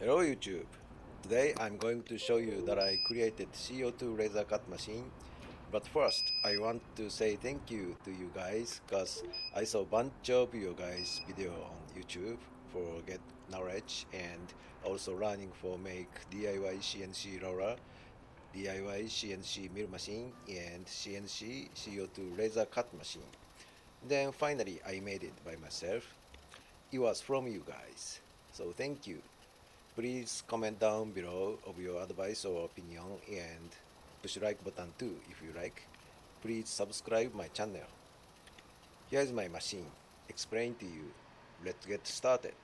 Hello YouTube. Today I'm going to show you that I created CO2 laser cut machine. But first, I want to say thank you to you guys because I saw bunch of you guys video on YouTube for get knowledge and also learning for make DIY CNC roller, DIY CNC mill machine and CNC CO2 laser cut machine. Then finally I made it by myself. It was from you guys. So thank you. Please comment down below of your advice or opinion and push like button too if you like. Please subscribe my channel. Here's my machine. Explain to you. Let's get started.